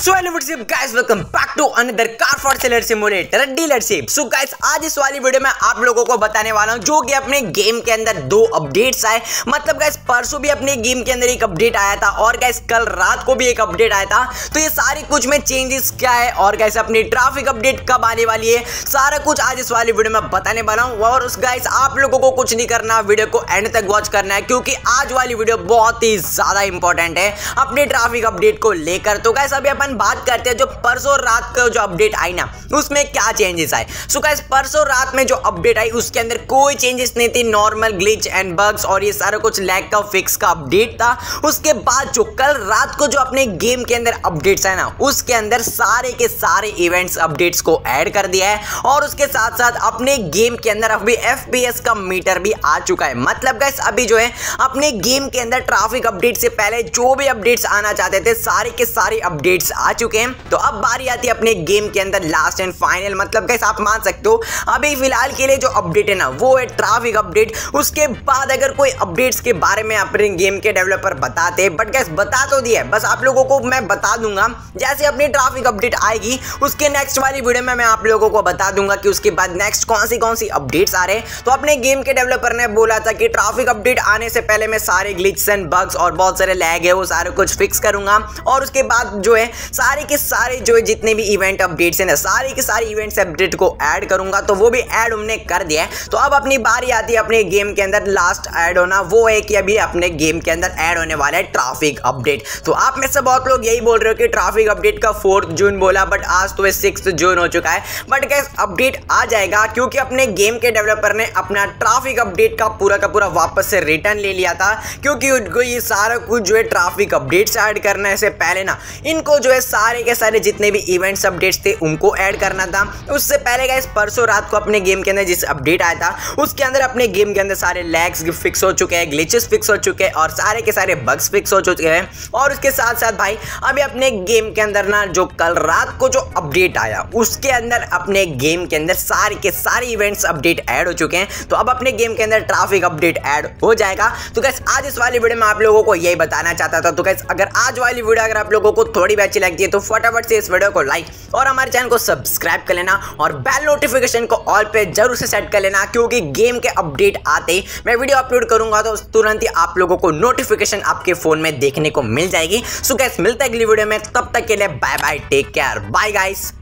So hello what's up guys welcome back to another car for sale simulator dealership so guys आज इस वाली video में आप लोगों को बताने वाला हूँ, जो कि अपने गेम के अंदर दो अपडेट्स आए। मतलब गाइस परसों भी अपने गेम के अंदर एक अपडेट आया था और गाइस कल रात को भी एक अपडेट आया था। तो ये सारी कुछ में चेंजेस क्या है और गाइस अपनी ट्रैफ़िक अपडेट कब आने वाली है, सारा कुछ आज इस वाली वीडियो में बताने वाला हूँ। और उस गाइस आप लोगों को कुछ नहीं करना, वीडियो को एंड तक वॉच करना है, क्योंकि आज वाली वीडियो बहुत ही ज़्यादा इंपॉर्टेंट है अपने ट्रैफ़िक अपडेट को लेकर। तो गाइस अभी अपन बात करते हैं जो परसों रात का जो अपडेट आई ना, उसमें क्या चेंजेस आए? सो गाइस परसों रात में जो अपडेट आई, उसके अंदर कोई चेंजेस नहीं थी नॉर्मल ग्लिच एंड बग्स और ये सारा कुछ लैग का फिक्स का अपडेट था। उसके बाद जो कल रात को जो अपने गेम के अंदर अपडेट्स है ना, उसके अंदर सारे के सारे इवेंट्स अपडेट्स को ऐड कर दिया है और उसके साथ साथ अपने गेम के अंदर अभी एफ़ का मीटर भी आ चुका है। मतलब गाइस अभी जो है, अपने गेम के अंदर ट्रैफ़िक अपडेट से पहले जो भी अपडेट्स आना चाहते थे, सारे के सारे अपडेट्स आ चुके हैं। तो अब बारी आती है अपने गेम के अंदर लास्ट एंड फाइनल मतलब कैसे आप मान सकते हो, अभी फ़िलहाल के लिए जो अपडेट है ना, वो है ट्रैफ़िक अपडेट उसके बाद अगर कोई अपडेट्स के बारे में अपने गेम के डेवलपर बताते बट गैस बता तो दिया बस आप लोगों को मैं बता दूँगा, जैसे अपनी ट्रैफ़िक अपडेट आएगी, उसके नेक्स्ट वाली वीडियो में मैं आप लोगों को बता दूँगा कि उसके बाद नेक्स्ट कौन सी कौन सी अपडेट्स आ रहे हैं। तो अपने गेम के डेवलपर ने बोला था कि ट्रैफ़िक अपडेट आने से पहले मैं सारे ग्लिच एंड बग्स और बहुत सारे लैग है, वो सारे कुछ फिक्स करूँगा। और उसके बाद जो है सारे के सारे जो जितने भी इवेंट अपडेट्स हैं ना, सारे के सारे इवेंट्स अपडेट को ऐड करूँगा तो वो भी ऐड हमने कर दिया है। तो अब अपनी बारी आती है अपने गेम के अंदर लास्ट ऐड होना, वो है कि अभी अपने गेम के अंदर ऐड होने वाला है ट्रैफ़िक अपडेट तो आप में से बहुत लोग यही बोल रहे हो कि ट्रैफ़िक अपडेट का फोर्थ जून बोला बट आज तो सिक्स जून हो चुका है। बट कैस अपडेट आ जाएगा, क्योंकि अपने गेम के डेवलपर ने अपना ट्रैफ़िक अपडेट का पूरा का पूरा वापस से रिटर्न ले लिया था, क्योंकि उनको ये सारा कुछ जो है ट्रैफ़िक अपडेट्स ऐड करने से पहले ना, इनको जो है सारे के सारे जितने भी इवेंट्स अपडेट्स थे, उनको ऐड करना था। उससे पहले गाइस परसों रात को अपने गेम के अंदर जिस अपडेट आया था, उसके अंदर अपने गेम के अंदर सारे लैग्स फिक्स हो चुके हैं ग्लिचेस फिक्स हो चुके हैं, और सारे के सारे बग्स फिक्स हो चुके हैं। और उसके साथ साथ भाई, अभी अपने गेम के अंदर ना, जो कल रात को जो अपडेट आया, उसके अंदर अपने गेम के अंदर सारे के सारे इवेंट्स अपडेट ऐड हो चुके हैं। तो अब अपने गेम के अंदर ट्रैफ़िक अपडेट ऐड हो जाएगा। तो गैस आज इस वाली वीडियो में आप लोगों को यही बताना चाहता था। तो गैस अगर आज वाली वीडियो अगर आप लोगों को थोड़ी भी अच्छी लगती दिए तो फटाफट से इस वीडियो को लाइक और हमारे चैनल को सब्सक्राइब कर लेना और बेल नोटिफिकेशन को ऑल पे ज़रूर से सेट कर लेना, क्योंकि गेम के अपडेट आते ही मैं वीडियो अपलोड करूँगा तो तुरंत ही आप लोगों को नोटिफिकेशन आपके फ़ोन में देखने को मिल जाएगी। सो गैस मिलता है अगली वीडियो में, तब तक के लिए bye bye take care bye guys